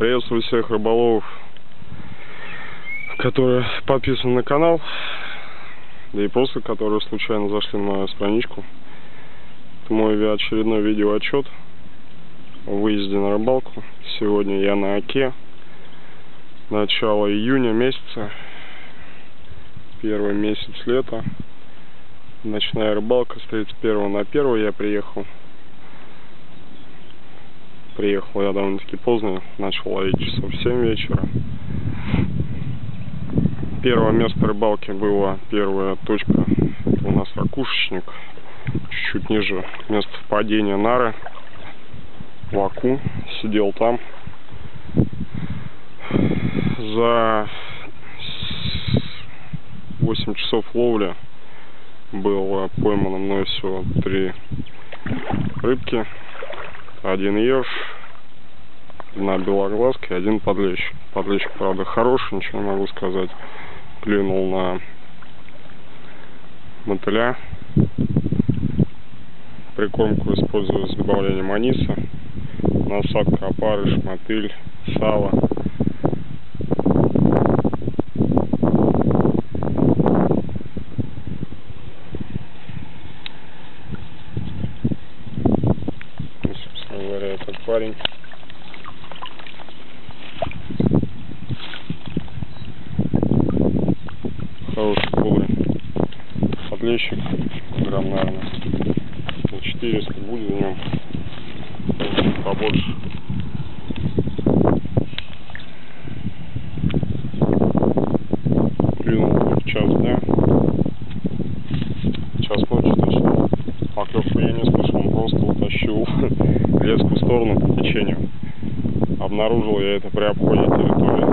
Приветствую всех рыболовов, которые подписаны на канал, да и просто которые случайно зашли на мою страничку. Это мой очередной видеоотчет о выезде на рыбалку. Сегодня я на Оке. Начало июня месяца. Первый месяц лета. Ночная рыбалка с 31 на 1 я приехал. Приехал я довольно-таки поздно, начал ловить часов в 7 вечера. Первое место рыбалки было, первая точка, это у нас ракушечник, чуть-чуть ниже место падения нары, Ваку, сидел там. За 8 часов ловли было поймано мной всего три рыбки один еж, одна белоглазка и один подлещ. Подлещ, правда, хороший, ничего не могу сказать. Клюнул на мотыля. Прикормку использую с добавлением аниса. Насадка, опарыш, мотыль, сало. Парень. Хороший бодрый подлещик, грамм, наверное, на 400 будет в нем, побольше. Клюнул в час дня, час ночи точно. Поклевку я не слышал, он просто утащил леску в сторону по течению. Обнаружил я это при обходе территории.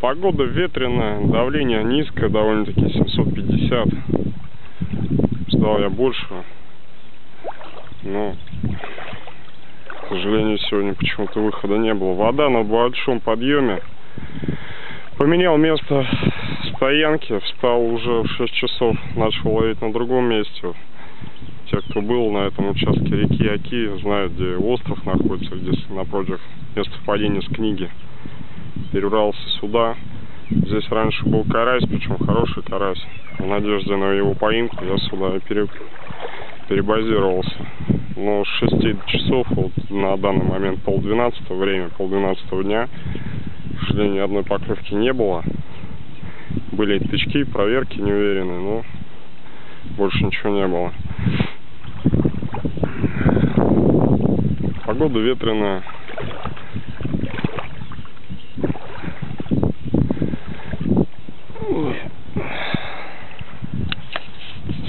Погода ветреная, давление низкое, довольно-таки 750. Ждал я большего. Но, к сожалению, сегодня почему-то выхода не было. Вода на большом подъеме. Поменял место стоянки, встал уже в 6 часов, начал ловить на другом месте. Те, кто был на этом участке реки Оки, знают, где остров находится, где напротив место впадения с книги. Перебрался сюда. Здесь раньше был карась, причем хороший карась. В надежде на его поимку я сюда пере... перебазировался. Но с 6 часов, вот на данный момент полдвенадцатого, время полдвенадцатого дня, к сожалению, ни одной поклевки не было. Были тычки, проверки неуверенные, но больше ничего не было. Погода ветреная.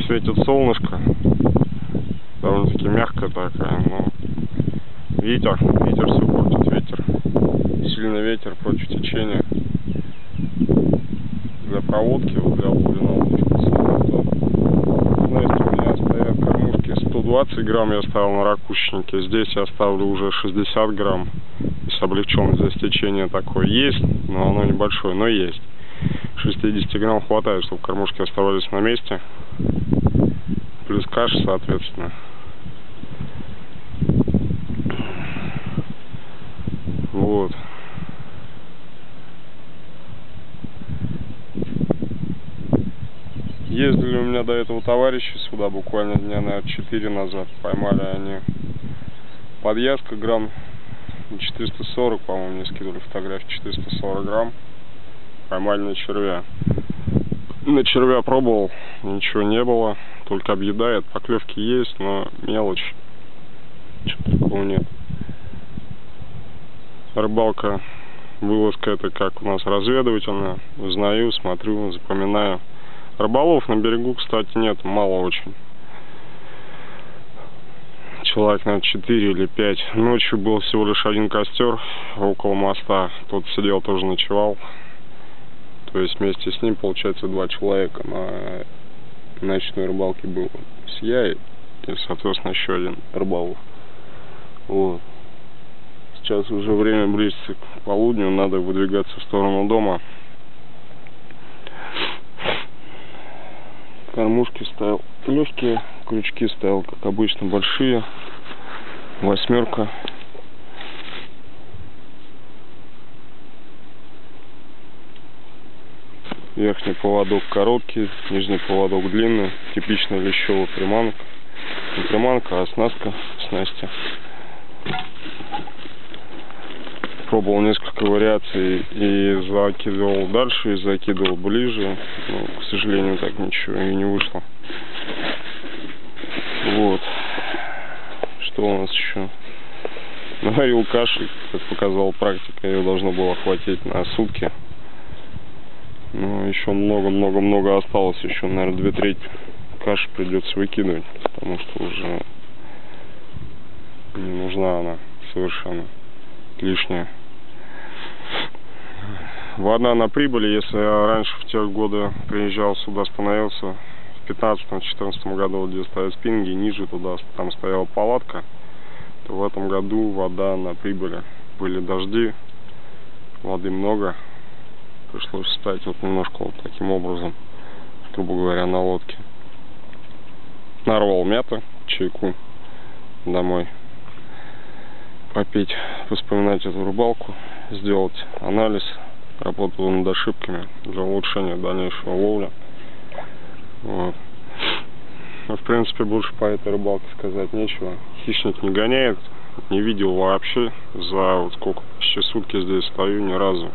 Светит солнышко. Довольно-таки мягкая такая, но ветер, ветер все портит, ветер. Сильный ветер против течения проводки, вот для на удочку. Знаете, у меня стоят кормушки 120 грамм я ставил на ракушечнике. Здесь я ставлю уже 60 грамм. с облегченное здесь такое есть, но оно небольшое, но есть. 60 грамм хватает, чтобы кормушки оставались на месте. Плюс каша, соответственно. Вот. Ездили у меня до этого товарищи сюда буквально дня, наверное, 4 назад. Поймали они подъязка грамм 440, по-моему, мне скидывали фотографии 440 грамм. Поймали на червя. На червя пробовал, ничего не было. Только объедает, поклевки есть, но мелочь. Чего такого нет. Рыбалка, вылазка это как у нас разведывательная. Узнаю, смотрю, запоминаю. Рыболов на берегу, кстати, нет, мало очень. Человек, наверное, 4 или 5. Ночью был всего лишь один костер около моста. Тот сидел, тоже ночевал. То есть вместе с ним, получается, два человека на ночной рыбалке было. С я и, соответственно, еще один рыболов. Вот. Сейчас уже время близится к полудню, надо выдвигаться в сторону дома. Кормушки ставил легкие, крючки ставил, как обычно, большие. Восьмерка. Верхний поводок короткий, нижний поводок длинный. Типичная лещевая приманка. Не приманка, а оснастка снасти. Пробовал несколько вариаций и закидывал дальше, и закидывал ближе. Но, к сожалению, так ничего и не вышло. Вот. Что у нас еще? Наварил каши, как показала практика, ее должно было хватить на сутки. Но еще много-много-много осталось. Еще, наверное, две трети каши придется выкидывать, потому что уже не нужна она совершенно лишняя. Вода на прибыли, если я раньше в те годы приезжал сюда, остановился в 15-14 году, где стоят спинги, ниже туда там стояла палатка, то в этом году вода на прибыли. Были дожди, воды много, пришлось встать вот немножко вот таким образом, грубо говоря, на лодке. Нарвал мята, чайку домой попить, вспоминать эту рыбалку, сделать анализ, работал над ошибками для улучшения дальнейшего ловля. Вот. Но, в принципе, больше по этой рыбалке сказать нечего. Хищник не гоняет, не видел вообще за вот сколько, почти сутки здесь стою ни разу,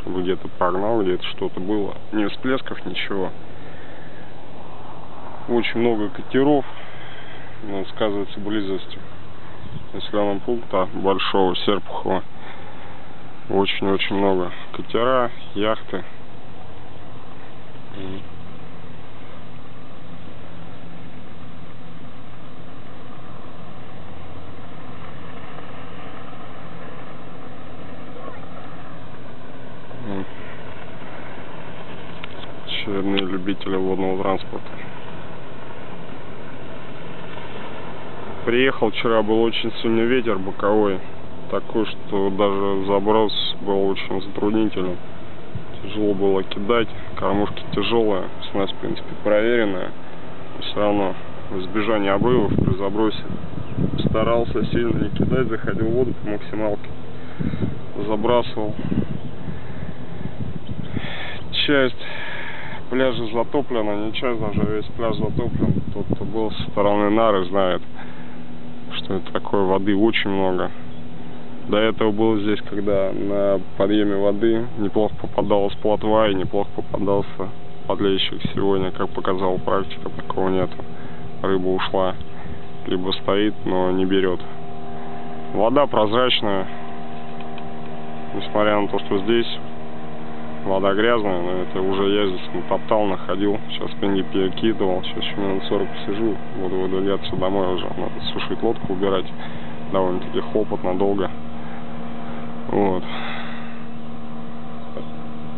чтобы где-то погнал, где-то что-то было. Ни всплесков, ничего. Очень много катеров, но сказывается близостью населенного пункта большого Серпухова. Очень-очень много. Катера, яхты. Очередные любители водного транспорта. Приехал вчера, был очень сильный ветер боковой такой, что даже заброс был очень затруднительным. Тяжело было кидать, кормушки тяжелые, снасть, в принципе, проверенная. Но все равно в избежание обрывов при забросе старался сильно не кидать, заходил в воду по максималке, забрасывал. Часть пляжа затоплена, не часть, даже весь пляж затоплен. Тот, кто был со стороны Нары, знает, что это такой воды очень много. До этого было здесь, когда на подъеме воды неплохо попадалась плотва и неплохо попадался подлещик. Сегодня, как показала практика, такого нет. Рыба ушла, либо стоит, но не берет. Вода прозрачная, несмотря на то, что здесь вода грязная, но это уже я здесь натоптал, находил. Сейчас пенги перекидывал, сейчас еще минут 40 посижу, буду выдвигаться домой уже. Надо сушить лодку, убирать. Довольно-таки хлопотно, долго. Вот.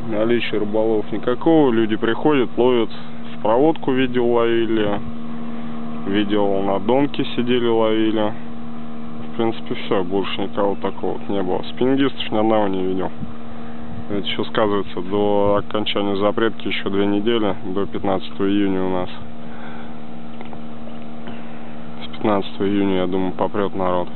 Наличие рыболов никакого. Люди приходят, ловят в проводку видео ловили. Видел на донке сидели ловили. В принципе все, больше никого такого не было. Спингистов ни одного не видел. Это еще сказывается до окончания запретки еще две недели, до 15 июня у нас. С 15 июня, я думаю, попрет народ.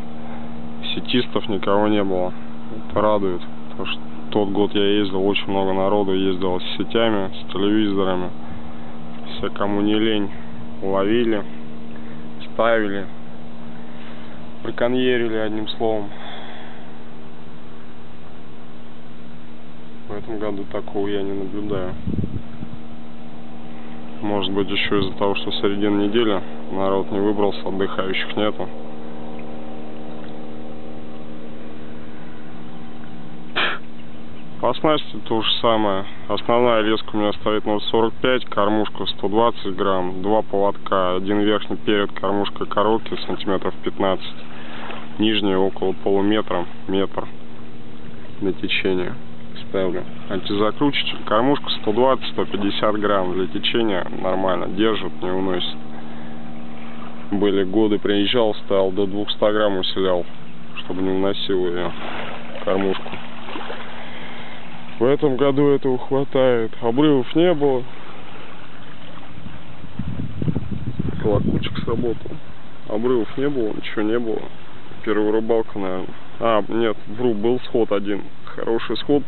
Сетистов никого не было это радует. Потому что тот год я ездил, очень много народу ездил с сетями, с телевизорами. Все, кому не лень, ловили, ставили, приконьерили одним словом. В этом году такого я не наблюдаю. Может быть еще из-за того, что середина недели народ не выбрался, отдыхающих нету. По снасти то же самое. Основная леска у меня стоит на 45, кормушка 120 грамм, два поводка, один верхний перед кормушкой короткий, сантиметров 15, нижний около полуметра, метр на течение ставлю. Антизакручитель, кормушка 120-150 грамм для течения нормально, держит, не уносит. Были годы, приезжал, ставил до 200 грамм усилял, чтобы не уносил ее кормушку. В этом году этого хватает. Обрывов не было. Колокольчик сработал. Обрывов не было, ничего не было. Первая рыбалка, наверное. А, нет, вру, был сход один. Хороший сход.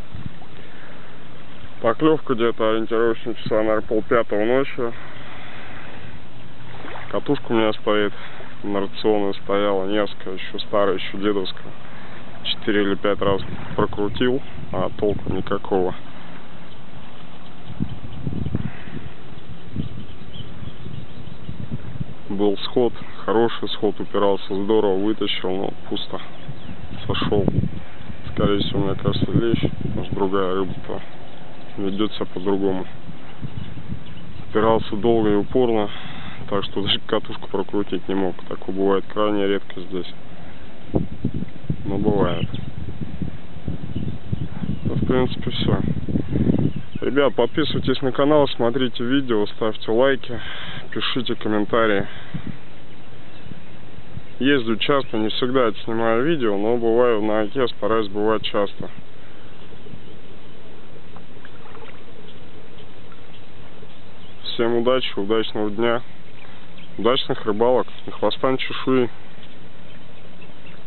Поклевка где-то ориентировочно часа, наверное, полпятого ночи. Катушка у меня стоит на рационе стояла несколько, еще старая, еще дедовская. Четыре или пять раз прокрутил, а толку никакого. Был сход, хороший сход, упирался здорово, вытащил, но пусто. Сошел. Скорее всего, мне кажется, лещ, может другая рыба-то ведет себя по-другому. Упирался долго и упорно, так что даже катушку прокрутить не мог. Такое бывает крайне редко здесь. Но бывает. Ну, в принципе, все. Ребят, подписывайтесь на канал, смотрите видео, ставьте лайки, пишите комментарии. Ездю часто, не всегда снимаю видео, но бываю на оке, стараюсь бывать часто. Всем удачи, удачного дня, удачных рыбалок, ни хвоста, ни чешуи.